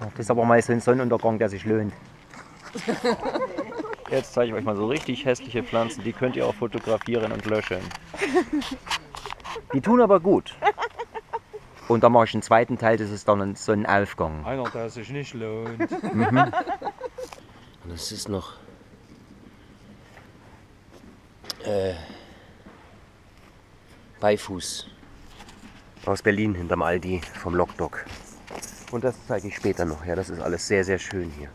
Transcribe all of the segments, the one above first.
Das ist aber mal so ein Sonnenuntergang, der sich lohnt. Jetzt zeige ich euch mal so richtig hässliche Pflanzen, die könnt ihr auch fotografieren und löschen. Die tun aber gut. Und dann mache ich einen zweiten Teil, das ist dann ein Sonnenaufgang. Einer, der sich nicht lohnt. Und es ist noch äh, Beifuß aus Berlin hinterm Aldi vom Lokdok. Und das zeige ich später noch. Ja, das ist alles sehr, sehr schön hier.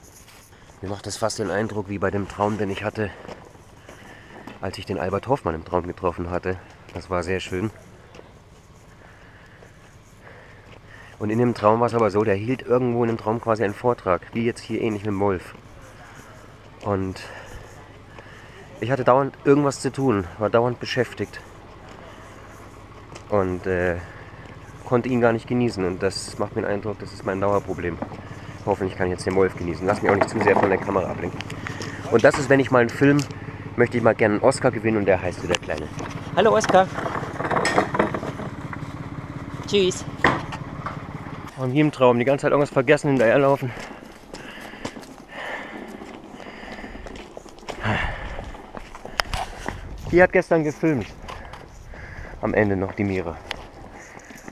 Mir macht das fast den Eindruck wie bei dem Traum, den ich hatte, als ich den Albert Hoffmann im Traum getroffen hatte. Das war sehr schön. Und in dem Traum war es aber so, der hielt irgendwo in dem Traum quasi einen Vortrag, wie jetzt hier ähnlich mit Wolf. Und ich hatte dauernd irgendwas zu tun, war dauernd beschäftigt. Und äh, konnte ihn gar nicht genießen. Und das macht mir den Eindruck, das ist mein Dauerproblem. Hoffentlich kann ich jetzt den Wolf genießen. Lass mich auch nicht zu sehr von der Kamera ablenken. Und das ist, wenn ich mal einen Film, möchte ich mal gerne einen Oscar gewinnen und der heißt so der Kleine. Hallo Oscar. Tschüss. Und hier im Traum die ganze Zeit irgendwas vergessen, hinterherlaufen. Die hat gestern gefilmt. Am Ende noch die Mira.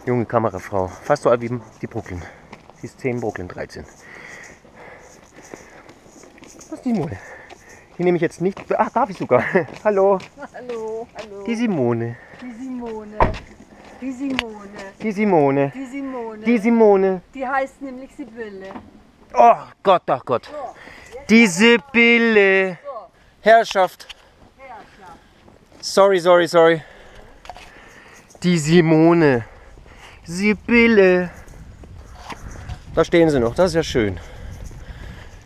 Junge Kamerafrau. Fast so alt wie die Brooklyn. Sie ist 10, Brooklyn 13. Was ist die Simone? Hier nehme ich jetzt nicht. Ach, darf ich sogar. Hallo. Hallo, hallo. Die Simone. Die Simone. Die Simone. Die Simone. Die Simone. Die Simone. Die heißt nämlich Sibylle. Oh Gott, ach Gott. Die Sibylle. Herrschaft. Sorry, sorry, sorry. Die Simone. Sibylle. Da stehen sie noch, das ist ja schön.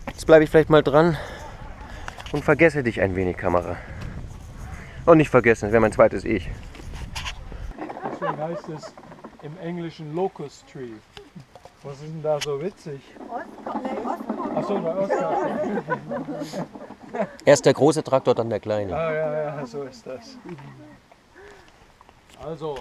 Jetzt bleibe ich vielleicht mal dran und vergesse dich ein wenig, Kamera. Und nicht vergessen, das wäre mein zweites Ich. Deswegen heißt es im Englischen Locust Tree. Was ist denn da so witzig? Achso, der Oscar. Erst der große Traktor, dann der kleine. Ah, ja, ja, so ist das. Also,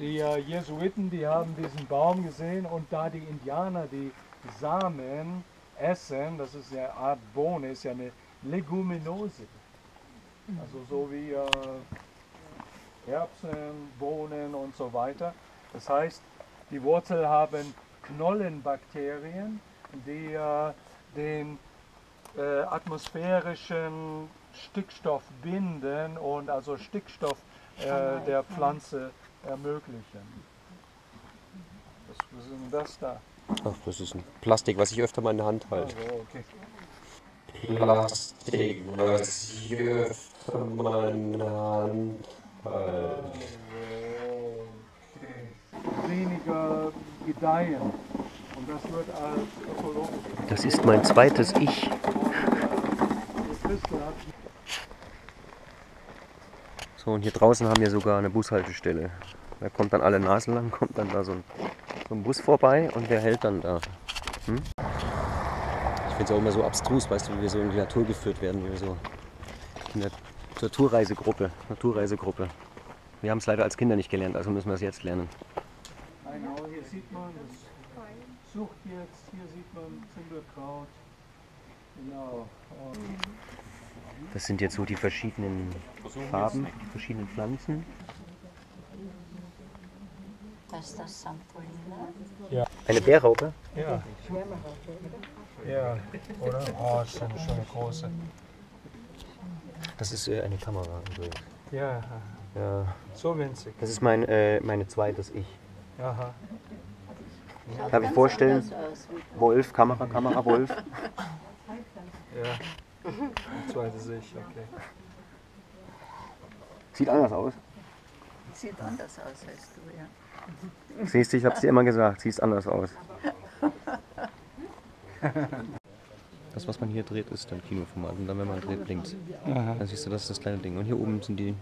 die äh, Jesuiten, die haben diesen Baum gesehen und da die Indianer die Samen essen, das ist eine Art Bohne, ist ja eine Leguminose. Also so wie äh, Erbsen, Bohnen und so weiter. Das heißt, die Wurzel haben Knollenbakterien, die äh, den äh, atmosphärischen Stickstoff binden und also Stickstoff äh, der Pflanze ermöglichen. Was, was ist denn das da? Ach, das ist ein Plastik, was ich öfter mal in der Hand halte. Also, okay. Plastik, was ich öfter mal in der Hand halte. Weniger gedeihen. Und das wird als ökologisch. Das ist mein zweites Ich. So, und hier draußen haben wir sogar eine Bushaltestelle. Da kommt dann alle Nasen lang, kommt dann da so ein, so ein Bus vorbei und der hält dann da. Hm? Ich finde es auch immer so abstrus, weißt du, wie wir so in die Natur geführt werden, wie wir so in der Naturreisegruppe, Naturreisegruppe. Wir haben es leider als Kinder nicht gelernt, also müssen wir es jetzt lernen. Genau, hier sieht man, das sucht jetzt, hier sieht man Zimmerkraut. Genau. Und Das sind jetzt so die verschiedenen Farben, die verschiedenen Pflanzen. Das ist das Sampolina. Eine Bärraupe? ja. Ja, oder? Oh, das ist eine schöne große. Das ist äh, eine Kamera. übrigens. Ja, Ja, so winzig. das ist mein äh, meine zweites Ich. Aha. Darf ich vorstellen? Wolf, Kamera, Kamera, Wolf. Ja. Zweites Ich, okay. Sieht anders aus. Sieht anders aus als du, ja. Siehst du, ich hab's dir immer gesagt, siehst anders aus. Das, was man hier dreht, ist dann Kinoformat. Und dann, wenn man dreht, blinkt Dann siehst du, das ist das kleine Ding. Und hier oben sind die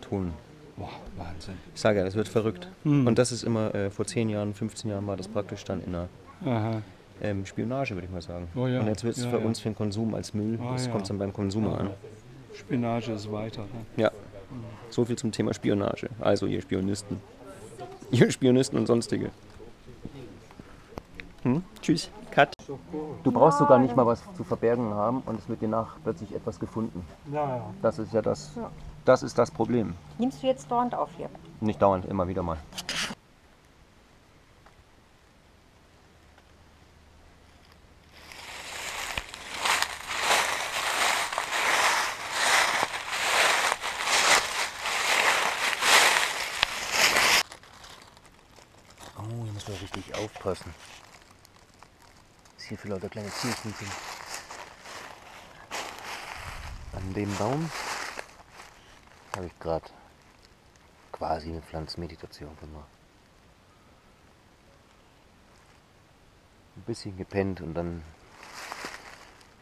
Ton. Boah, Wahnsinn. Ich sage ja, das wird verrückt. Und das ist immer, äh, vor 10 Jahren, 15 Jahren war das praktisch dann in einer Aha. Ähm, Spionage, würde ich mal sagen. Oh ja, Und jetzt wird es ja, für ja. uns für den Konsum als Müll. Ah, das ja. kommt dann beim Konsumer an. Spinage ist weiter. Ne? Ja. So viel zum Thema Spionage. Also, ihr Spionisten. Ihr Spionisten und sonstige. Hm? Tschüss. Cut. Du brauchst sogar nicht mal was zu verbergen haben und es wird dir nach plötzlich etwas gefunden. Ja, ja. Das ist ja das, das ist das Problem. Nimmst du jetzt dauernd auf hier? Nicht dauernd, immer wieder mal. Oh, hier muss man richtig aufpassen. Was hier für lauter kleine sind. An dem Baum habe ich gerade quasi eine Pflanzenmeditation gemacht. Ein bisschen gepennt und dann ein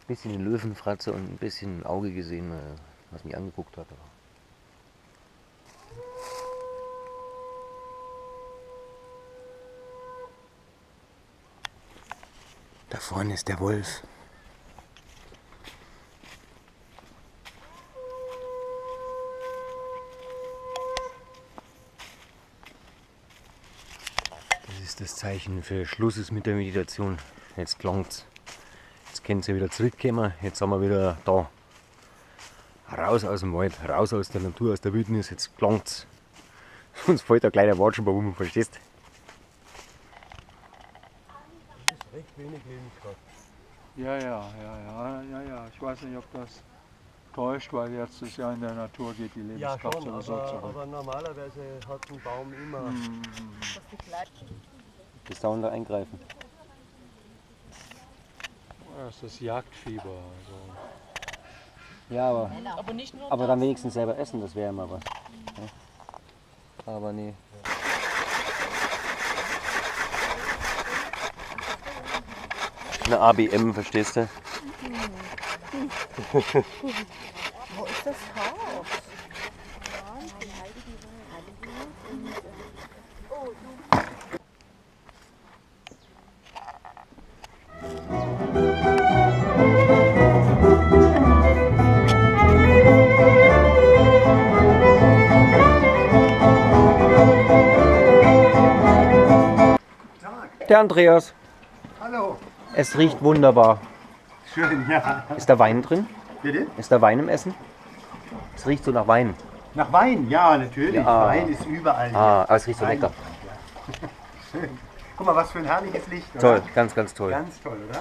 bisschen den Löwenfratze und ein bisschen ein Auge gesehen, äh, was mich angeguckt hat. Da vorne ist der Wolf. Das ist das Zeichen für Schluss ist mit der Meditation. Jetzt klangt's. Jetzt können sie wieder zurückkommen. Jetzt sind wir wieder da. Raus aus dem Wald, raus aus der Natur, aus der Wildnis. Jetzt klangt's. Uns fällt ein kleiner Wort schon bei rum, verstehst? Ja, ja, ja, ja, ja, ja. Ich weiß nicht, ob das täuscht, weil jetzt ist ja in der Natur geht die Ja, Lebenskraft schon, sowieso aber, zurück. aber normalerweise hat ein Baum immer. Mhm. Bis dauernd da eingreifen. Das ist Jagdfieber. Also. Ja, aber, Aber nicht nur aber dann wenigstens selber essen, das wäre ja mal was. Ja. Aber nee. Eine ABM, verstehst du? Wo ist das Haus? Der Andreas. Es riecht wunderbar. Schön, ja. Ist da Wein drin? Bitte? Ist da Wein im Essen? Es riecht so nach Wein. Nach Wein, ja, natürlich. Ja. Wein ist überall. Ah, aber es riecht so Wein. lecker. Schön. Guck mal, was für ein herrliches Licht. Oder? Toll, ganz, ganz toll. Ganz toll, oder?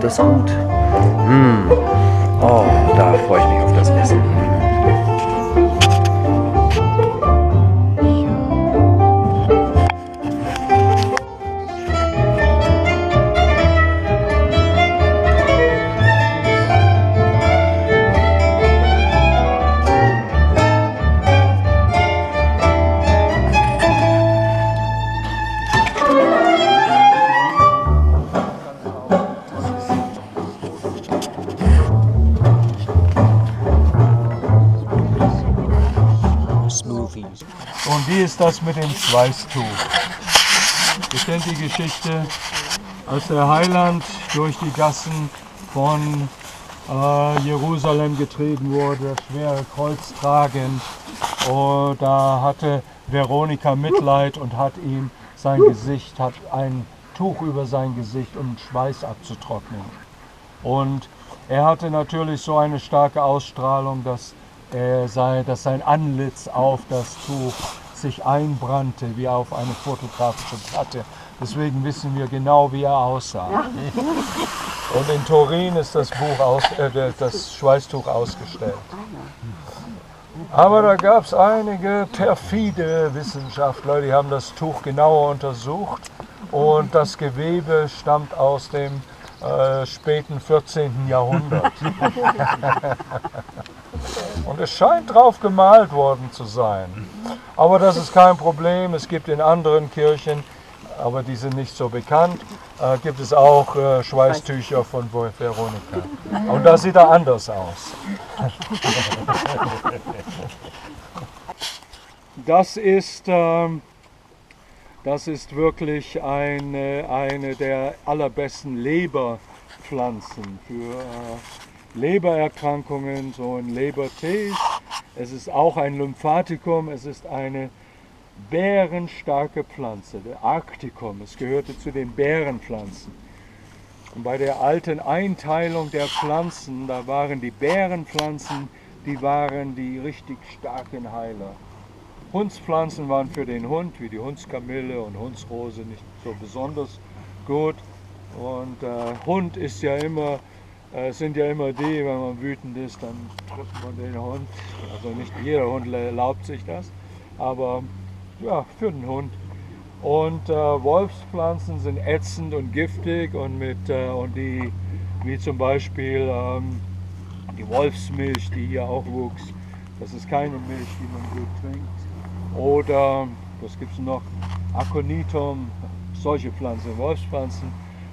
das gut. Mm. Oh, da freue ich mich das mit dem Schweißtuch? Ihr kennt die Geschichte, als der Heiland durch die Gassen von äh, Jerusalem getrieben wurde, schwere Kreuz tragend. Und da hatte Veronika Mitleid und hat ihm sein Gesicht, hat ein Tuch über sein Gesicht, um Schweiß abzutrocknen. Und er hatte natürlich so eine starke Ausstrahlung, dass, er sei, dass sein Antlitz auf das Tuch sich einbrannte, wie auf eine fotografische Platte. Deswegen wissen wir genau, wie er aussah. Und in Turin ist das, Buch aus, äh, das Schweißtuch ausgestellt. Aber da gab es einige perfide Wissenschaftler, die haben das Tuch genauer untersucht und das Gewebe stammt aus dem äh, späten 14. Jahrhundert. und es scheint drauf gemalt worden zu sein. Aber das ist kein Problem. Es gibt in anderen Kirchen, aber die sind nicht so bekannt, äh, gibt es auch äh, Schweißtücher von Veronika. Und da sieht er anders aus. Das ist, ähm, das ist wirklich eine, eine der allerbesten Leberpflanzen für äh, Lebererkrankungen, so ein Lebertee. Es ist auch ein Lymphatikum, es ist eine bärenstarke Pflanze, der Arktikum. Es gehörte zu den Bärenpflanzen. Und bei der alten Einteilung der Pflanzen, da waren die Bärenpflanzen, die waren die richtig starken Heiler. Hundspflanzen waren für den Hund, wie die Hundskamille und Hundsrose, nicht so besonders gut. Und äh, Hund ist ja immer, äh, sind ja immer die, wenn man wütend ist, dann trifft man den Hund. Also nicht jeder Hund erlaubt sich das, aber ja, für den Hund. Und äh, Wolfspflanzen sind ätzend und giftig und, mit, äh, und die, wie zum Beispiel ähm, die Wolfsmilch, die hier auch wuchs, das ist keine Milch, die man gut trinkt. Oder, was gibt es noch? Aconitum, solche Pflanzen, Wolfspflanzen.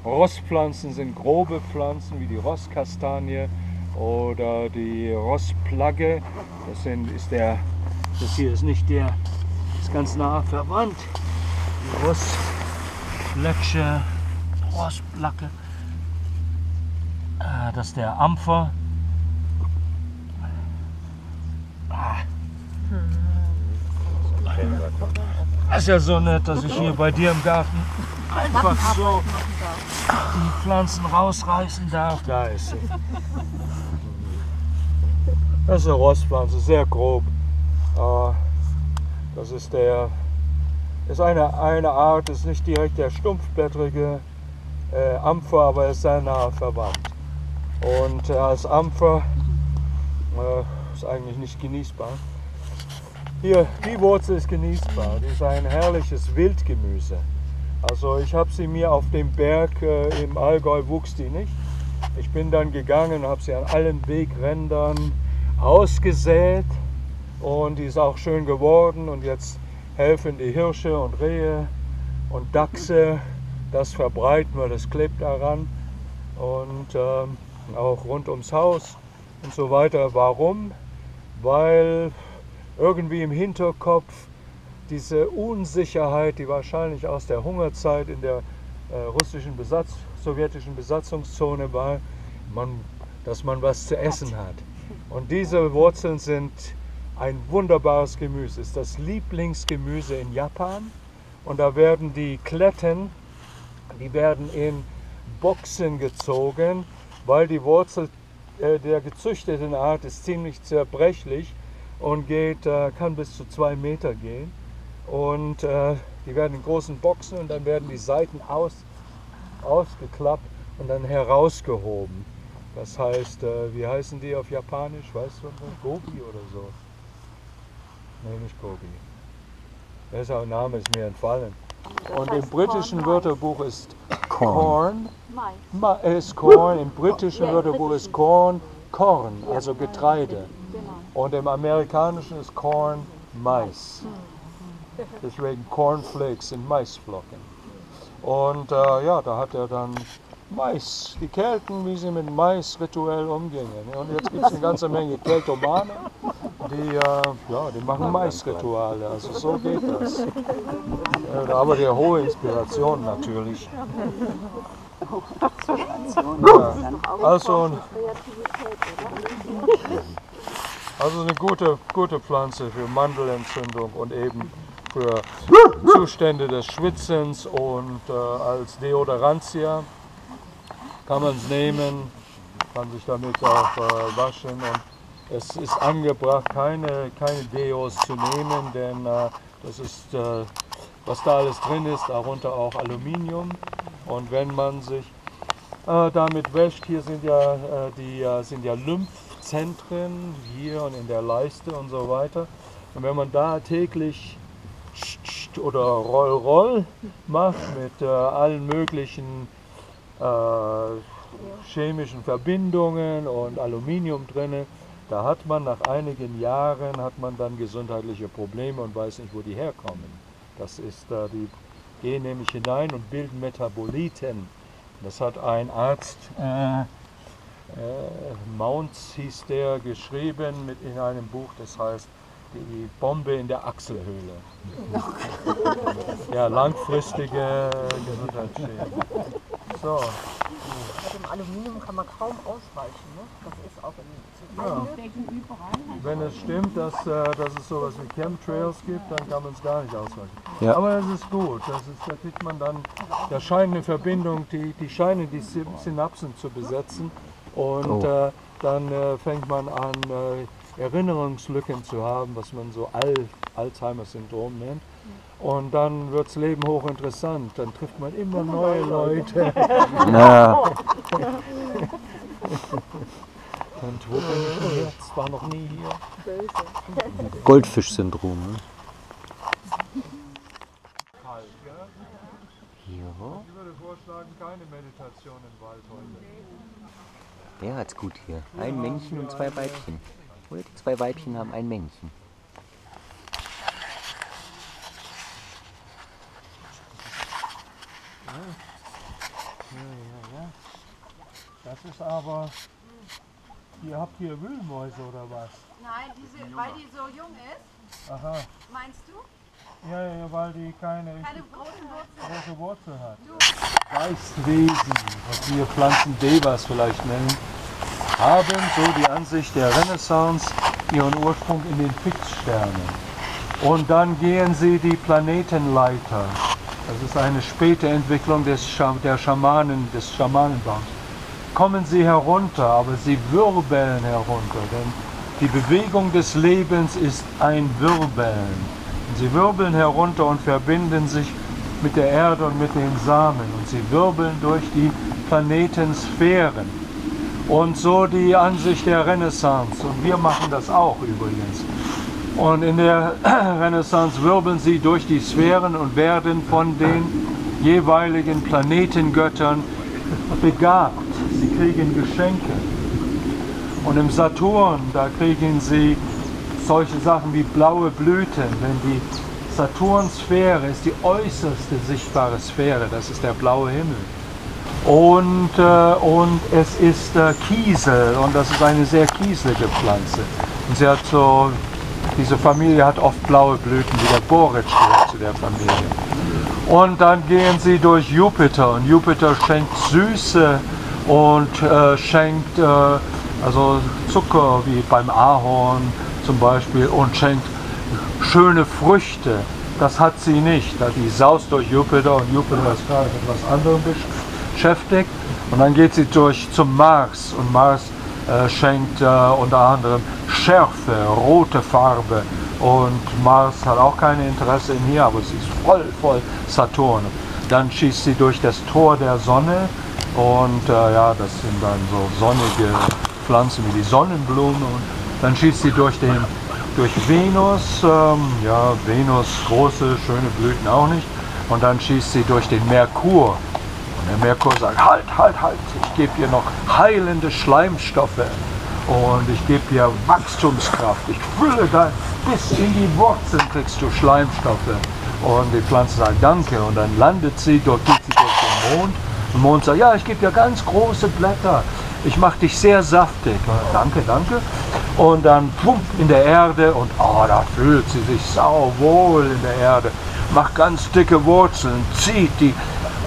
Rosspflanzen sind grobe Pflanzen wie die Rosskastanie oder die Rossplagge. Das sind, ist der, das hier ist nicht der, ist ganz nah verwandt. Die Rossfletsche, Rossplacke. Ah, das ist der Ampfer. Ah. Das ist ja so nett, dass ich hier bei dir im Garten einfach so die Pflanzen rausreißen darf. Da ist sie. Das ist eine Rostpflanze, sehr grob. Äh, das ist der, ist eine, eine Art, ist nicht direkt der stumpfblättrige äh, Ampfer, aber er ist sehr nah verwandt. Und äh, als Ampfer ist eigentlich nicht genießbar. Hier, die Wurzel ist genießbar. Die ist ein herrliches Wildgemüse. Also ich habe sie mir auf dem Berg äh, im Allgäu wuchs die nicht. Ich bin dann gegangen habe sie an allen Wegrändern ausgesät und die ist auch schön geworden und jetzt helfen die Hirsche und Rehe und Dachse. Das verbreiten wir, das klebt daran und ähm, auch rund ums Haus und so weiter. Warum? Weil irgendwie im Hinterkopf diese Unsicherheit, die wahrscheinlich aus der Hungerzeit in der äh, russischen Besatz, sowjetischen Besatzungszone war, man, dass man was zu essen hat. Und diese Wurzeln sind ein wunderbares Gemüse, ist das Lieblingsgemüse in Japan. Und da werden die Kletten, die werden in Boxen gezogen, weil die Wurzel äh, der gezüchteten Art ist ziemlich zerbrechlich und geht, äh, kann bis zu zwei Meter gehen. Und äh, die werden in großen Boxen und dann werden die Seiten aus, ausgeklappt und dann herausgehoben. Das heißt, äh, wie heißen die auf Japanisch? Weißt du, Gobi oder so? Nee, nicht Gobi. Welcher Name ist mir entfallen? Und im britischen Wörterbuch ist Corn, Ma ist Corn, im britischen Wörterbuch ist Corn, Korn, also Getreide. Und im Amerikanischen ist Corn Mais. Deswegen Cornflakes sind Maisflocken. Und äh, ja, da hat er dann Mais, die Kelten, wie sie mit Mais rituell umgingen. Und jetzt gibt es eine ganze Menge Keltomanen, die, äh, ja, die machen Maisrituale, also so geht das. Äh, haben wir hohe Inspiration natürlich. Ja, also, also eine gute, gute Pflanze für Mandelentzündung und eben für Zustände des Schwitzens und äh, als Deodorantia kann man es nehmen, kann sich damit auch äh, waschen und es ist angebracht, keine, keine Deos zu nehmen, denn äh, das ist, äh, was da alles drin ist, darunter auch Aluminium. Und wenn man sich äh, damit wäscht, hier sind ja, äh, die, sind ja Lymphzentren, hier und in der Leiste und so weiter. Und wenn man da täglich oder Roll-Roll macht mit äh, allen möglichen äh, chemischen Verbindungen und Aluminium drin, da hat man nach einigen Jahren hat man dann gesundheitliche Probleme und weiß nicht, wo die herkommen. Das ist, äh, die gehen nämlich hinein und bilden Metaboliten. Das hat ein Arzt, äh, äh, Mounts hieß der, geschrieben mit in einem Buch, das heißt die Bombe in der Achselhöhle. ja, langfristige Gesundheitsschäden. So. Mit dem Aluminium kann man kaum ausweichen. Ne? Das ist auch in Ja. Wenn es stimmt, dass, äh, dass es sowas wie Chemtrails gibt, dann kann man es gar nicht ausweichen. Ja. Aber es ist gut. Das ist, da kriegt man dann, da scheint eine Verbindung, die, die scheinen die Sy- Synapsen zu besetzen. Und Oh. äh, dann äh, fängt man an, äh, Erinnerungslücken zu haben, was man so Al Alzheimer-Syndrom nennt. Und dann wird das Leben hochinteressant. Dann trifft man immer neue Leute. Na, wo bin ich denn jetzt? War noch nie hier. Goldfisch-Syndrom. Ne? Ja, Ich würde vorschlagen, keine Meditation im Wald heute. der hat's gut hier. Ein Männchen und zwei Weibchen. Oder die zwei Weibchen haben ein Männchen. Das ist aber. Ihr habt hier Wühlmäuse oder was? Nein, diese, weil die so jung ist, Aha. meinst du? Ja, ja, weil die keine Keine großen Wurzeln. große Wurzel hat. Geistwesen, was wir Pflanzen Devas vielleicht nennen, haben, so die Ansicht der Renaissance, ihren Ursprung in den Fixsternen. Und dann gehen sie die Planetenleiter. Das ist eine späte Entwicklung des der Schamanen, des Schamanenbaums. Kommen sie herunter, aber sie wirbeln herunter, denn die Bewegung des Lebens ist ein Wirbeln. Und sie wirbeln herunter und verbinden sich mit der Erde und mit den Samen. Und sie wirbeln durch die Planetensphären. Und so die Ansicht der Renaissance. Und wir machen das auch übrigens. Und in der Renaissance wirbeln sie durch die Sphären und werden von den jeweiligen Planetengöttern begabt. Sie kriegen Geschenke. Und im Saturn, da kriegen sie solche Sachen wie blaue Blüten. Denn die Saturnsphäre ist die äußerste sichtbare Sphäre, das ist der blaue Himmel. Und, äh, und es ist äh, Kiesel und das ist eine sehr kieselige Pflanze. Und sie hat so, diese Familie hat oft blaue Blüten, wie der Boric gehört zu der Familie. Und dann gehen sie durch Jupiter und Jupiter schenkt Süße und äh, schenkt äh, also Zucker wie beim Ahorn zum Beispiel und schenkt schöne Früchte. Das hat sie nicht. Die saust durch Jupiter und Jupiter ist gerade mit etwas anderem beschäftigt. Und dann geht sie durch zum Mars und Mars äh, schenkt äh, unter anderem Schärfe, rote Farbe. Und Mars hat auch kein Interesse in ihr, aber sie ist voll, voll Saturn. Dann schießt sie durch das Tor der Sonne und äh, ja, das sind dann so sonnige Pflanzen wie die Sonnenblume. Und dann schießt sie durch, den, durch Venus, ähm, ja, Venus große, schöne Blüten auch nicht. Und dann schießt sie durch den Merkur. Der Merkur sagt, halt, halt, halt, ich gebe dir noch heilende Schleimstoffe und ich gebe dir Wachstumskraft. Ich fülle dein, bis in die Wurzeln kriegst du Schleimstoffe. Und die Pflanze sagt Danke und dann landet sie, dort geht sie durch den Mond. Und Mond sagt, ja, ich gebe dir ganz große Blätter. Ich mache dich sehr saftig. Und, danke, danke. und dann pump in der Erde und oh, da fühlt sie sich sauwohl in der Erde. Macht ganz dicke Wurzeln, zieht die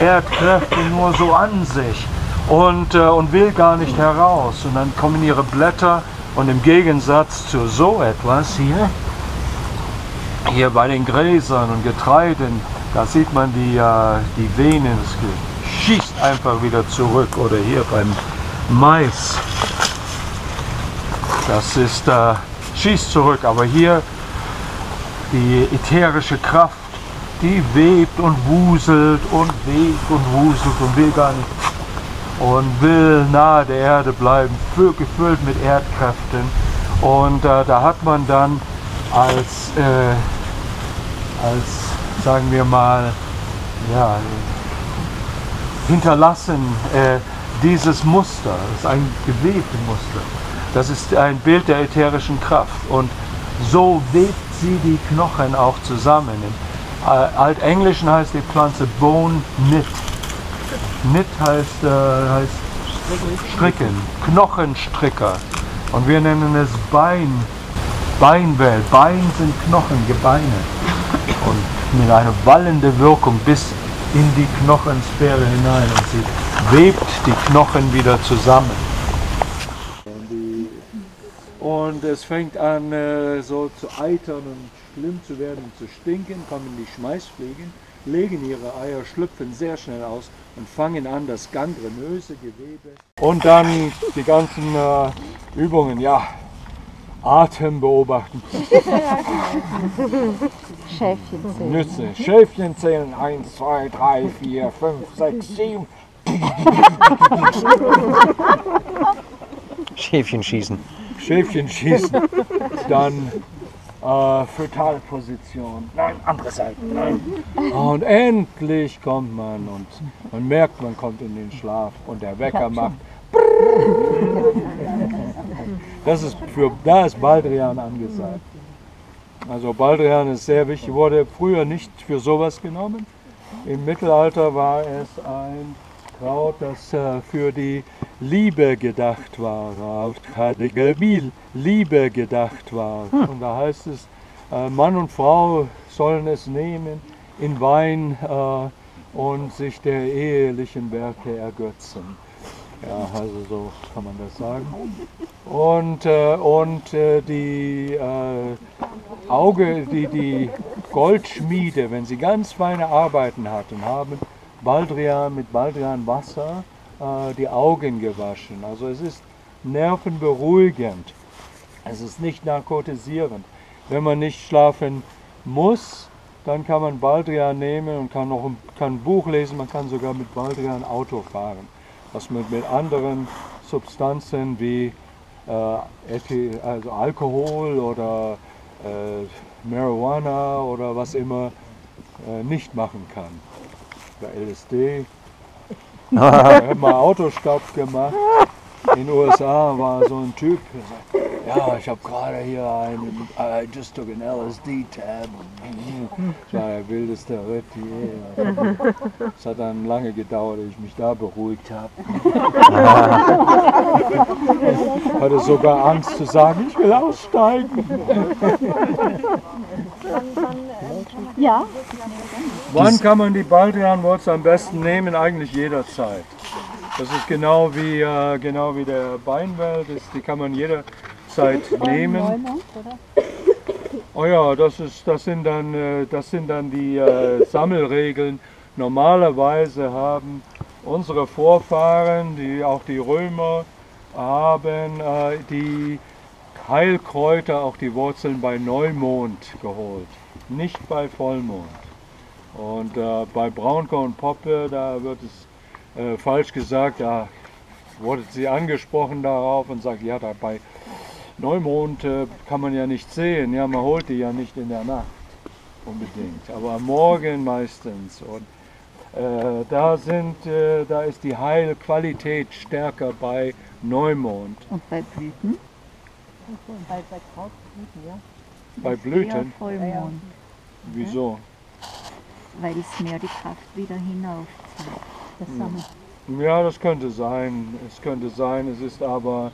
Erdkräfte nur so an sich und, äh, und will gar nicht heraus. Und dann kommen ihre Blätter und im Gegensatz zu so etwas hier, hier bei den Gräsern und Getreiden, da sieht man die, äh, die Venen, es schießt einfach wieder zurück. Oder hier beim Mais, das ist, äh, schießt zurück. Aber hier die ätherische Kraft, die webt und wuselt und webt und wuselt und will gar nicht und will nahe der Erde bleiben, fü- gefüllt mit Erdkräften. Und äh, da hat man dann als, äh, als sagen wir mal, ja, hinterlassen äh, dieses Muster. Das ist ein gewebtes Muster. Das ist ein Bild der ätherischen Kraft. Und so webt sie die Knochen auch zusammen. Altenglischen heißt die Pflanze Bone Knit. Knit heißt, äh, heißt Stricken, Knochenstricker. Und wir nennen es Bein, Beinwelt. Bein sind Knochen, Gebeine. Und mit einer wallende Wirkung bis in die Knochensphäre hinein. Und sie webt die Knochen wieder zusammen. Und es fängt an äh, so zu eitern und schlimm zu werden und zu stinken, kommen die Schmeißfliegen, legen ihre Eier, schlüpfen sehr schnell aus und fangen an, das gangrenöse Gewebe. Und dann die ganzen äh, Übungen, ja, Atem beobachten, Schäfchen zählen. Nütze, Schäfchen zählen, 1, 2, 3, 4, 5, 6, 7. Schäfchen schießen. Schäfchen schießen, dann äh, Fötalposition, nein, andere Seite, nein. Und endlich kommt man und man merkt, man kommt in den Schlaf und der Wecker macht. Das ist für, da ist Baldrian angesagt. Also Baldrian ist sehr wichtig, wurde früher nicht für sowas genommen. Im Mittelalter war es ein Kraut, das äh, für die Liebe gedacht war, äh, Liebe gedacht war. Und da heißt es, äh, Mann und Frau sollen es nehmen in Wein äh, und sich der ehelichen Werke ergötzen. Ja, also so kann man das sagen. Und, äh, und äh, die äh, Auge, die, die Goldschmiede, wenn sie ganz feine Arbeiten hatten, haben Baldrian mit Baldrian Wasser äh, die Augen gewaschen. Also es ist nervenberuhigend. Es ist nicht narkotisierend. Wenn man nicht schlafen muss, dann kann man Baldrian nehmen und kann noch ein, kann ein Buch lesen. Man kann sogar mit Baldrian Auto fahren. Was man mit anderen Substanzen wie äh, also Alkohol oder äh, Marihuana oder was immer äh, nicht machen kann. Bei LSD. Ich habe mal Autostopp gemacht. In den USA war so ein Typ, der sagt, ja, ich habe gerade hier einen, I just took an LSD-Tab. Das war der wildeste Ritt je. Es hat dann lange gedauert, ehe ich mich da beruhigt habe. Hatte sogar Angst zu sagen, ich will aussteigen. Ja, Wann kann man die Baldrianwurzel am besten nehmen? Eigentlich jederzeit. Das ist genau wie, äh, genau wie der Beinwelt, das, die kann man jederzeit nehmen. Oh ja, das, ist, das, sind dann, äh, das sind dann die äh, Sammelregeln. Normalerweise haben unsere Vorfahren, die, auch die Römer, haben äh, die Heilkräuter, auch die Wurzeln bei Neumond geholt, nicht bei Vollmond. Und äh, bei Braunkohl und Poppe, da wird es äh, falsch gesagt, da wurde sie angesprochen darauf und sagt, ja, da bei Neumond äh, kann man ja nicht sehen, ja, man holt die ja nicht in der Nacht unbedingt, aber am Morgen meistens. Und äh, da, sind, äh, da ist die Heilqualität stärker bei Neumond. Und bei Blüten? Bei, bei Krautblüten, ja. Bei Eher Blüten, Vollmond, wieso? weil es mehr die Kraft wieder hinaufzieht. Das Sammeln. Ja, das könnte sein. Es könnte sein. Es ist aber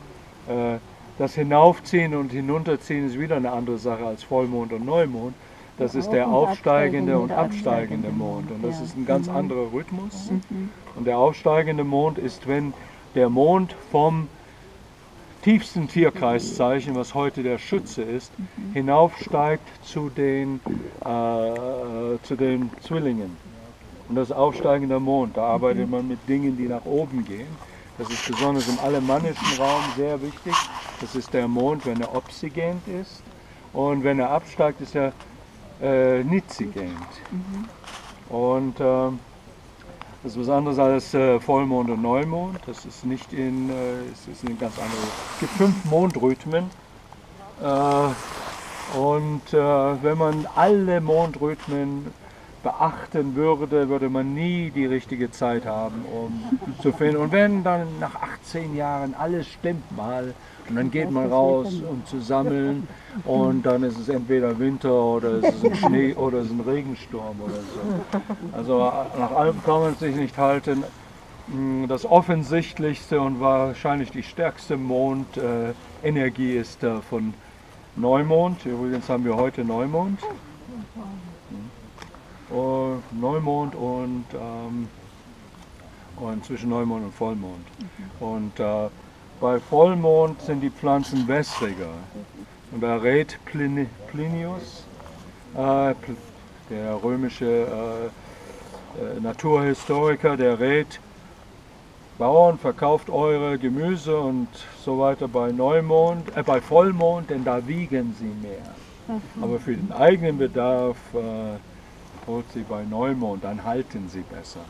äh, Das Hinaufziehen und Hinunterziehen ist wieder eine andere Sache als Vollmond und Neumond. Das ist der aufsteigende und absteigende Mond. Und das ist ein ganz anderer Rhythmus. Und der aufsteigende Mond ist, wenn der Mond vom tiefsten Tierkreiszeichen, was heute der Schütze ist, hinaufsteigt zu den, äh, zu den Zwillingen. Und das ist aufsteigender Mond. Da arbeitet man mit Dingen, die nach oben gehen. Das ist besonders im alemannischen Raum sehr wichtig. Das ist der Mond, wenn er obsigent ist. Und wenn er absteigt, ist er äh, nizigent. Und äh, das ist was anderes als äh, Vollmond und Neumond. Das ist nicht in, äh, es ist eine ganz andere. Es gibt fünf Mondrhythmen. Äh, und äh, wenn man alle Mondrhythmen beachten würde, würde man nie die richtige Zeit haben, um zu finden. Und wenn dann nach 18 Jahren alles stimmt mal und dann geht man raus, um zu sammeln und dann ist es entweder Winter oder es ist ein Schnee oder es ist ein Regensturm oder so. Also nach allem kann man sich nicht halten. Mm, Das offensichtlichste und wahrscheinlich die stärkste Mondenergie ist äh, von Neumond. Übrigens haben wir heute Neumond. Oh, Neumond und, ähm, und zwischen Neumond und Vollmond. Und äh, bei Vollmond sind die Pflanzen wässriger. Und da rät Plini, Plinius, äh, der römische äh, äh, Naturhistoriker, der rät, Bauern, verkauft eure Gemüse und so weiter bei Neumond, äh, bei Vollmond, denn da wiegen sie mehr. Aber für den eigenen Bedarf äh, holt sie bei Neumond, dann halten sie besser.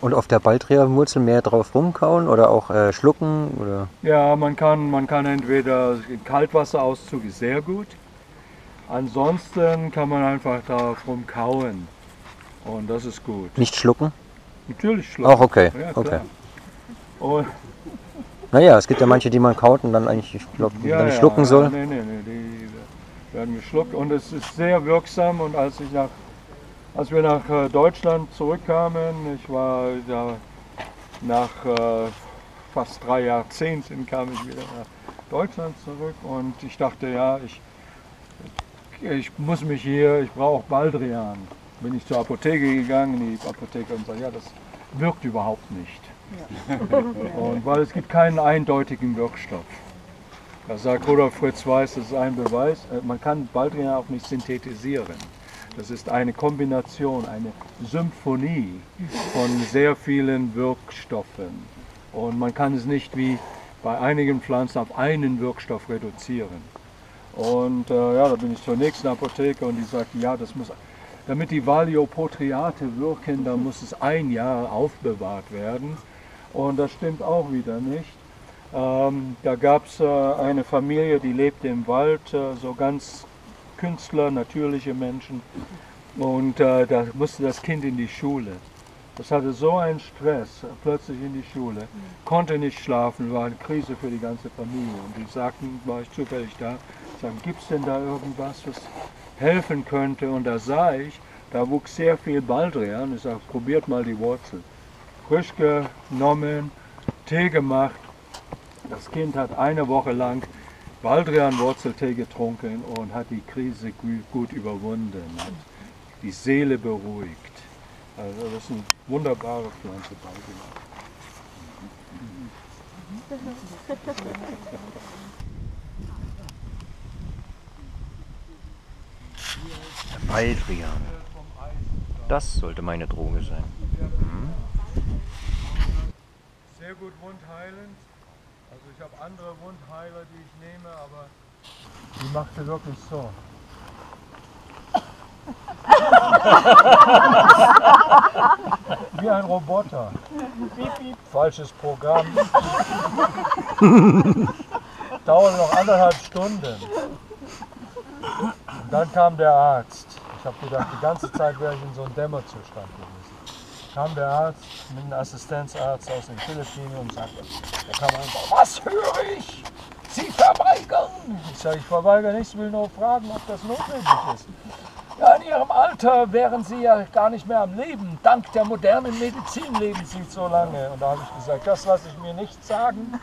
Und auf der Baldrianwurzel mehr drauf rumkauen oder auch äh, schlucken? Oder? Ja, man kann, man kann entweder Kaltwasserauszug ist sehr gut. Ansonsten kann man einfach drauf rumkauen. Und das ist gut. Nicht schlucken? Natürlich schlucken. Auch okay. Ja, okay. Und, Naja, es gibt ja manche, die man kaut und dann eigentlich, ich glaube, ja, dann ja, schlucken soll. Nee, nee, nee, die werden geschluckt. Und es ist sehr wirksam. Und als, ich nach, als wir nach äh, Deutschland zurückkamen, ich war da nach äh, fast drei Jahrzehnten kam ich wieder nach Deutschland zurück und ich dachte, ja, ich, ich muss mich hier, ich brauche Baldrian. Bin ich zur Apotheke gegangen, die Apothekerin sagt, ja, das wirkt überhaupt nicht. Und weil es gibt keinen eindeutigen Wirkstoff. Da sagt Rudolf Fritz Weiß, das ist ein Beweis, äh, man kann Baldrian auch nicht synthetisieren. Das ist eine Kombination, eine Symphonie von sehr vielen Wirkstoffen. Und man kann es nicht wie bei einigen Pflanzen auf einen Wirkstoff reduzieren. Und äh, ja, da bin ich zur nächsten Apotheke und die sagt, ja, das muss, damit die Valiopotriate wirken, da muss es ein Jahr aufbewahrt werden. Und das stimmt auch wieder nicht. Ähm, da gab es äh, eine Familie, die lebte im Wald, äh, so ganz Künstler, natürliche Menschen. Und äh, da musste das Kind in die Schule. Das hatte so einen Stress, äh, plötzlich in die Schule, konnte nicht schlafen, war eine Krise für die ganze Familie. Und die sagten, war ich zufällig da, sagen, gibt es denn da irgendwas, was helfen könnte? Und da sah ich, da wuchs sehr viel Baldrian. Ich sage, probiert mal die Wurzel. Frisch genommen, Tee gemacht. Das Kind hat eine Woche lang Baldrian-Wurzeltee getrunken und hat die Krise gu- gut überwunden, hat die Seele beruhigt. Also das ist eine wunderbare Pflanze, Baldrian. Baldrian. Das sollte meine Droge sein. Sehr gut wundheilend. Habe andere Wundheiler, die ich nehme, aber die machte wirklich so. Wie ein Roboter. Falsches Programm. Dauert noch anderthalb Stunden. Und dann kam der Arzt. Ich habe gedacht, die ganze Zeit wäre ich in so einem Dämmerzustand gewesen. Kam der Arzt mit einem Assistenzarzt aus den Philippinen und sagte, da kam einfach, was höre ich? Sie verweigern! Ich sage, ich verweigere nichts, will nur fragen, ob das notwendig ist. Ja, in ihrem Alter wären sie ja gar nicht mehr am Leben. Dank der modernen Medizin leben sie so lange. Und da habe ich gesagt, das lasse ich mir nicht sagen.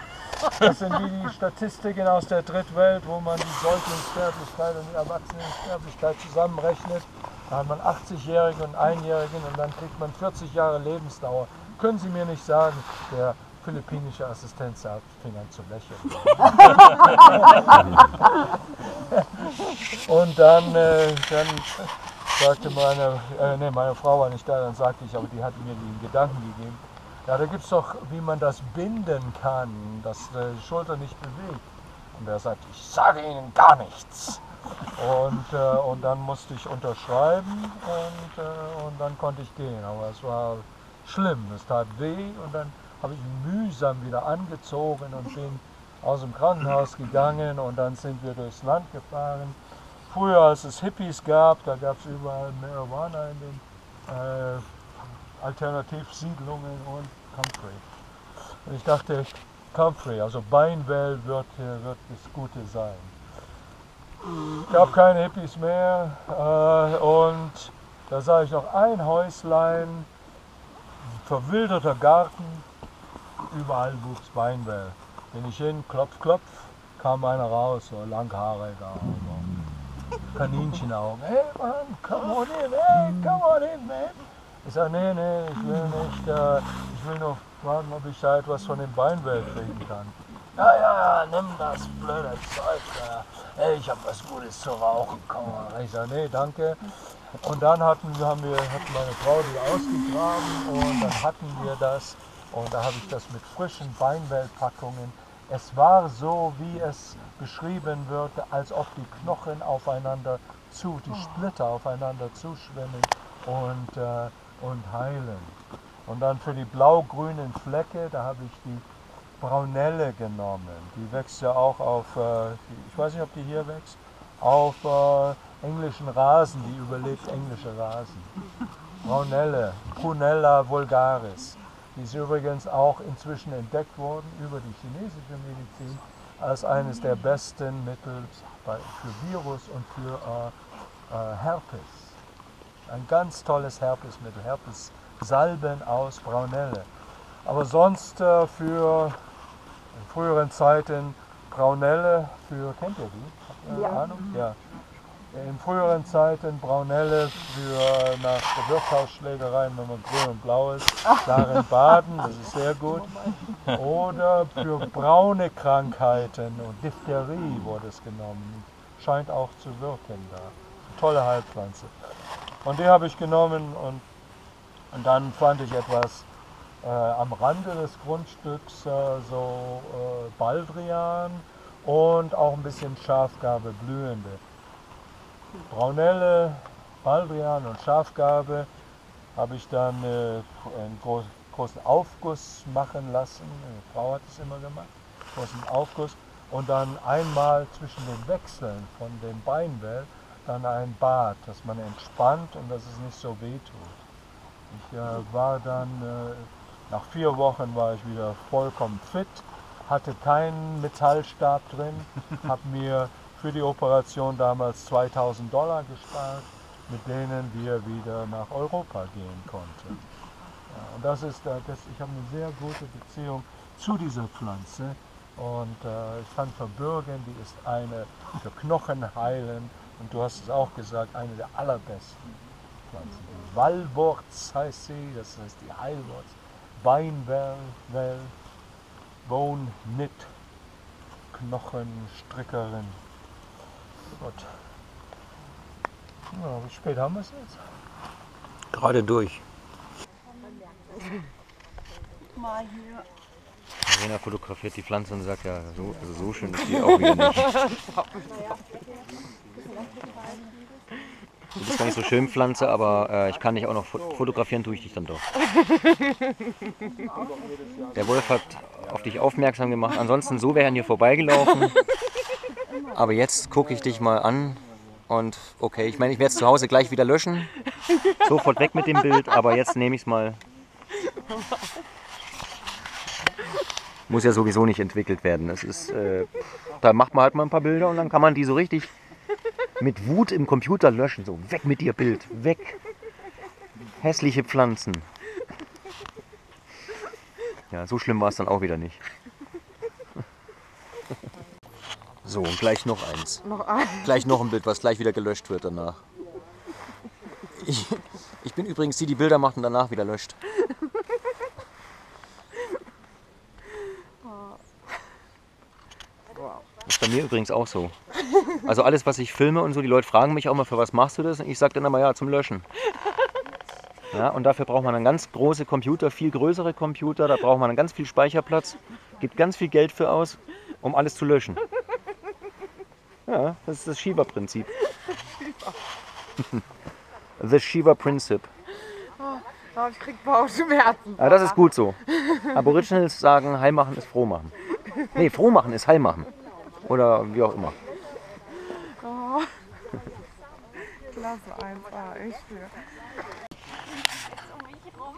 Das sind wie die Statistiken aus der Drittwelt, wo man die Säuglingssterblichkeit und die Erwachsenensterblichkeit zusammenrechnet. Da hat man 80-Jährige und 1-Jährigen und dann kriegt man 40 Jahre Lebensdauer. Können Sie mir nicht sagen, der philippinische Assistent sagt, fing an zu lächeln. und dann, äh, dann sagte meine, äh, nee, meine Frau war nicht da, dann sagte ich, aber die hatte mir den Gedanken gegeben. Ja, da gibt es doch, wie man das binden kann, dass die Schulter nicht bewegt. Und er sagt, ich sage Ihnen gar nichts. Und, äh, und dann musste ich unterschreiben und, äh, und dann konnte ich gehen. Aber es war schlimm, es tat weh und dann habe ich mühsam wieder angezogen und bin aus dem Krankenhaus gegangen und dann sind wir durchs Land gefahren. Früher, als es Hippies gab, da gab es überall Marihuana in den äh, Alternativsiedlungen und Comfrey. Und ich dachte, Comfrey, also Beinwell wird, wird das Gute sein. Gab keine Hippies mehr äh, und da sah ich noch ein Häuslein, verwilderter Garten, überall wuchs Beinwell. Bin ich hin, klopf, klopf, kam einer raus, so langhaariger, so Kaninchenaugen. Hey Mann, come on in, hey, come on in, man. Ich sage, nee, nee, ich will nicht, äh, ich will nur fragen, ob ich da etwas von dem Beinwell kriegen kann. Ja, ja, ja, nimm das blöde Zeug da. Hey, ich habe was Gutes zu rauchen, komm mal. Ich sage, nee, danke. Und dann hatten, haben wir, hat meine Frau die ausgegraben und dann hatten wir das. Und da habe ich das mit frischen Beinwellpackungen. Es war so, wie es beschrieben wird, als ob die Knochen aufeinander zu, die Splitter aufeinander zuschwimmen und, äh, und heilen. Und dann für die blau-grünen Flecke, da habe ich die Braunelle genommen. Die wächst ja auch auf, äh, ich weiß nicht, ob die hier wächst, auf äh, englischen Rasen, die überlebt englische Rasen. Braunelle, Prunella vulgaris. Die ist übrigens auch inzwischen entdeckt worden über die chinesische Medizin als eines der besten Mittel für Virus und für äh, äh, Herpes. Ein ganz tolles Herpesmittel, Herpes-Salben aus Braunelle. Aber sonst äh, für in früheren Zeiten Braunelle für, kennt ihr die? Habt ihr Ja. Ahnung? Ja. In früheren Zeiten Braunelle für nach der Wirtshausschlägereien, wenn man grün und blau ist, darin baden, das ist sehr gut. Oder für braune Krankheiten und Diphtherie wurde es genommen. Scheint auch zu wirken da. Tolle Heilpflanze. Und die habe ich genommen und, und dann fand ich etwas äh, am Rande des Grundstücks äh, so äh, Baldrian und auch ein bisschen Schafgarbe, blühende. Braunelle, Baldrian und Schafgarbe habe ich dann äh, einen groß, großen Aufguss machen lassen. Meine Frau hat es immer gemacht. Großen Aufguss. Und dann einmal zwischen den Wechseln von dem Beinwell dann ein Bad, dass man entspannt und dass es nicht so weh tut. Ich äh, war dann, äh, nach vier Wochen war ich wieder vollkommen fit, hatte keinen Metallstab drin, habe mir für die Operation damals 2000 Dollar gespart, mit denen wir wieder nach Europa gehen konnten. Ja, und das ist, äh, das, ich habe eine sehr gute Beziehung zu dieser Pflanze und äh, ich kann verbürgen, die ist eine für Knochen heilen und du hast es auch gesagt, eine der allerbesten Pflanzen. Die Wallwurz heißt sie, das heißt die Heilwurz. Beinwell, Well, Bone Knit, Knochenstrickerin. Gut. Ja, wie spät haben wir es jetzt? Gerade durch. Mal hier. Verena fotografiert die Pflanze und sagt, ja, so, also so schön ist die auch wieder nicht. Du bist gar nicht so schön, Pflanze, aber äh, ich kann dich auch noch fo- fotografieren, tue ich dich dann doch. Der Wolf hat auf dich aufmerksam gemacht. Ansonsten, so wären hier vorbeigelaufen. Aber jetzt gucke ich dich mal an und okay, ich meine, ich werde es zu Hause gleich wieder löschen. Sofort weg mit dem Bild, aber jetzt nehme ich es mal. Muss ja sowieso nicht entwickelt werden. Das ist, äh, da macht man halt mal ein paar Bilder und dann kann man die so richtig mit Wut im Computer löschen. So, weg mit dir Bild, weg. Hässliche Pflanzen. Ja, so schlimm war es dann auch wieder nicht. So, und gleich noch eins. Noch ein. Gleich noch ein Bild, was gleich wieder gelöscht wird danach. Ich, ich bin übrigens die, die Bilder macht und danach wieder löscht. Das ist bei mir übrigens auch so. Also alles, was ich filme und so, die Leute fragen mich auch mal, für was machst du das? Und ich sage dann immer, ja, zum Löschen. Ja, und dafür braucht man dann ganz große Computer, viel größere Computer, da braucht man dann ganz viel Speicherplatz, gibt ganz viel Geld für aus, um alles zu löschen. Ja, das ist das Shiva-Prinzip. The Shiva Princip. Oh, ich krieg Bauchschmerzen. Ja, das ist gut so. Aboriginals sagen, Heilmachen ist Frohmachen. Nee, Frohmachen ist Heilmachen. Oder wie auch immer. Klasse einfach, echt.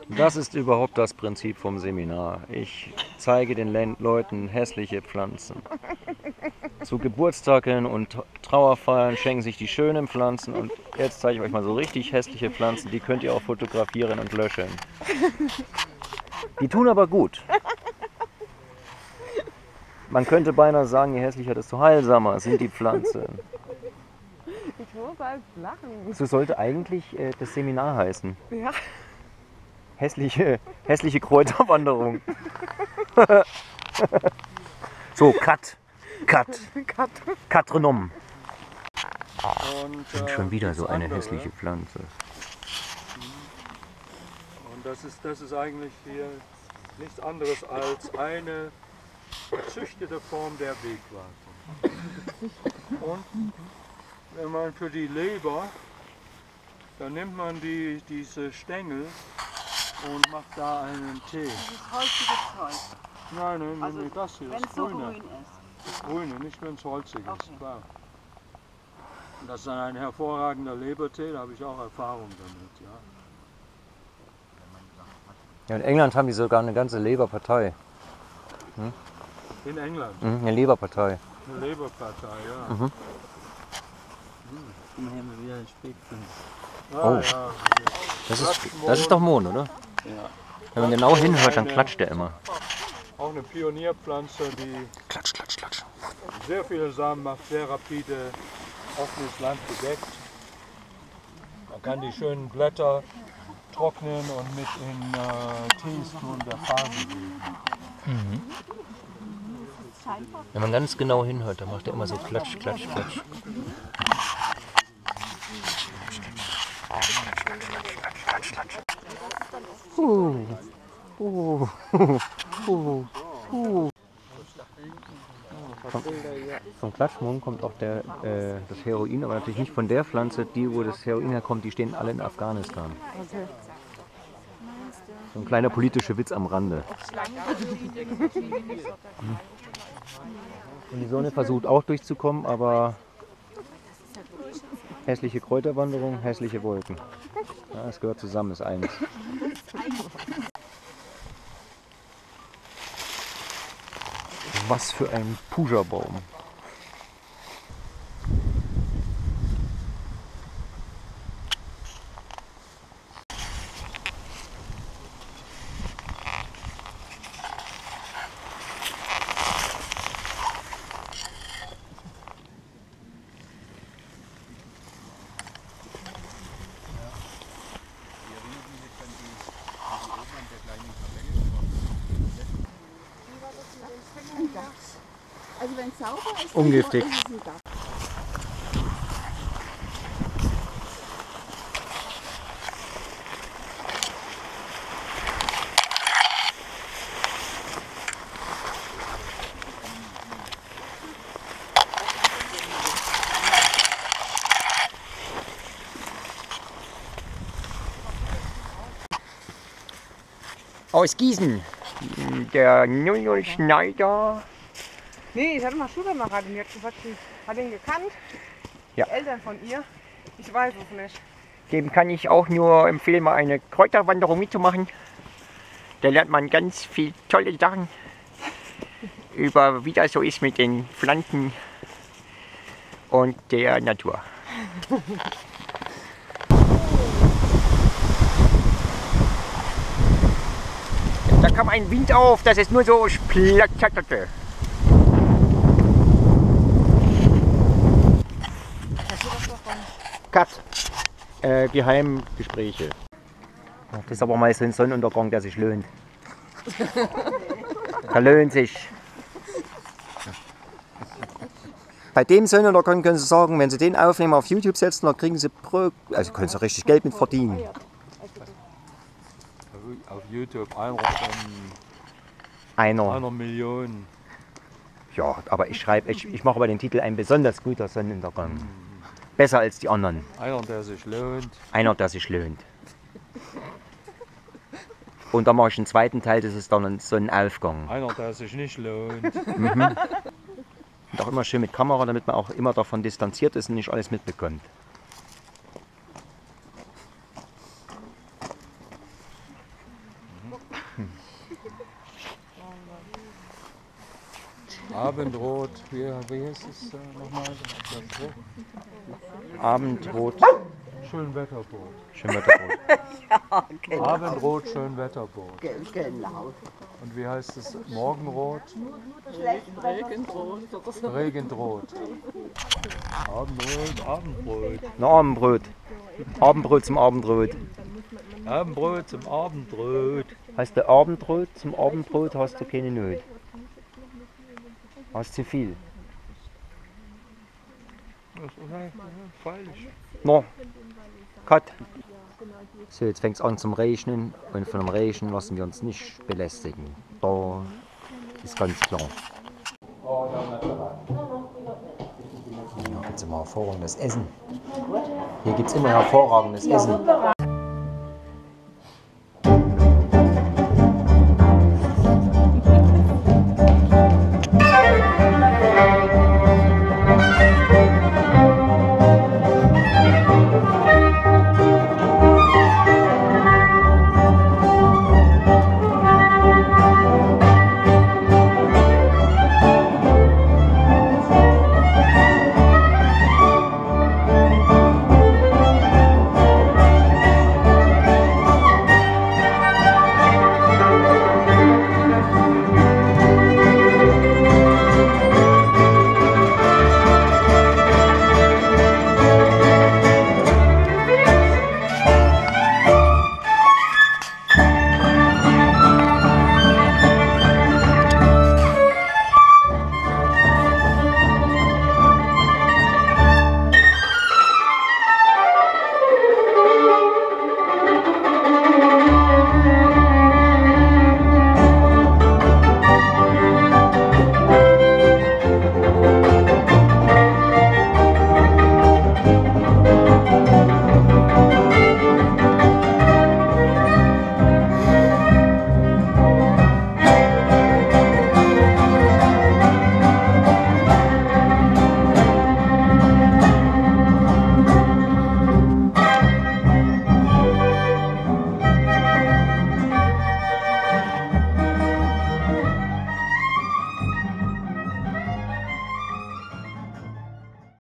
Das ist überhaupt das Prinzip vom Seminar. Ich zeige den Leuten hässliche Pflanzen. Zu Geburtstagen und Trauerfeiern schenken sich die schönen Pflanzen und jetzt zeige ich euch mal so richtig hässliche Pflanzen, die könnt ihr auch fotografieren und löschen. Die tun aber gut. Man könnte beinahe sagen, je hässlicher, desto heilsamer sind die Pflanzen. Ich muss halt lachen. So sollte eigentlich äh, das Seminar heißen. Ja. Hässliche, hässliche Kräuterwanderung. so, Cut. Cut. Cut. Katronom. Und, Und äh, schon wieder so eine andere, hässliche Pflanze. Und das ist, das ist eigentlich hier nichts anderes als eine gezüchtete Form der Wegwartung. Und wenn man für die Leber, dann nimmt man die, diese Stängel und macht da einen Tee. Das holzige Zeug, Nein, nein, nein, Also, nein, das hier, das es so Grüne. grün ist. Das Grüne, nicht wenn es holzig ist, Okay. klar. Und das ist dann ein hervorragender Lebertee, da habe ich auch Erfahrung damit, ja. Ja, in England haben die sogar eine ganze Leberpartei. In England, Mhm, eine Leberpartei. eine Leberpartei, ja. Mhm. Guck mal, hier haben wir wieder einen Spätzle. Ah, Oh. ja. Das ist, das ist doch Mohn, oder? Ja. Wenn man genau hinhört, dann klatscht der immer. Auch eine Pionierpflanze, die Klatsch, klatsch, klatsch. sehr viele Samen macht, sehr rapide offenes Land bedeckt. Man kann die schönen Blätter trocknen und mit in äh, Tees tun, der Farbe geben. Wenn man ganz genau hinhört, dann macht er immer so klatsch, klatsch, klatsch. Vom, vom Klatschmohn kommt auch der, äh, das Heroin, aber natürlich nicht von der Pflanze, die, wo das Heroin herkommt, die stehen alle in Afghanistan. So ein kleiner politischer Witz am Rande. Und die Sonne versucht auch durchzukommen, aber hässliche Kräuterwanderung, hässliche Wolken. Ja, es gehört zusammen, ist eins. Was für ein Puja-Baum. Also wenn es sauber ist, Ungiftig. Aus Gießen. Der 00 Schneider. Nee, ich hatte mal Schulkameraden, die hat gesagt, sie hat ihn gekannt. Ja. Die Eltern von ihr. Ich weiß es nicht. Dem kann ich auch nur empfehlen, mal eine Kräuterwanderung mitzumachen. Da lernt man ganz viel tolle Sachen über wie das so ist mit den Pflanzen und der Natur. Da kam ein Wind auf, dass es nur so splatterte. Cut. Äh, Geheimgespräche. Das ist aber mal so ein Sonnenuntergang, der sich lohnt. Der lohnt sich. Bei dem Sonnenuntergang können Sie sagen, wenn Sie den aufnehmen, auf YouTube setzen, dann kriegen Sie pro, also können Sie richtig Geld mit verdienen. Auf YouTube einer von Einer. einer Million. Ja, aber ich schreibe, ich, ich mache bei den Titel ein besonders guter Sonnenuntergang. Besser als die anderen. Einer, der sich lohnt. Einer, der sich lohnt. Und dann mache ich einen zweiten Teil, das ist dann ein Sonnenaufgang. Einer, der sich nicht lohnt. Und auch immer schön mit Kamera, damit man auch immer davon distanziert ist und nicht alles mitbekommt. Abendrot, wie, wie heißt es äh, nochmal? Das Rot? Abendrot, Schönwetterboot. Schönwetterrot. Abendrot, Schönwetterboot. Genau. Und wie heißt es? Morgenrot? Regendrot. Abendrot, Abendbrot. Ein Abendbrot. Abendbrot zum Abendrot. Abendbrot zum Abendbrot. Hast du Abendbrot zum Abendbrot, hast du keine Not. Hast zu viel. Ja, ja, freilich. No. Cut. So, jetzt fängt es an zum Regnen und von dem Regen lassen wir uns nicht belästigen. Da ist ganz klar. Gibt es immer hervorragendes Essen. Hier gibt es immer hervorragendes Essen.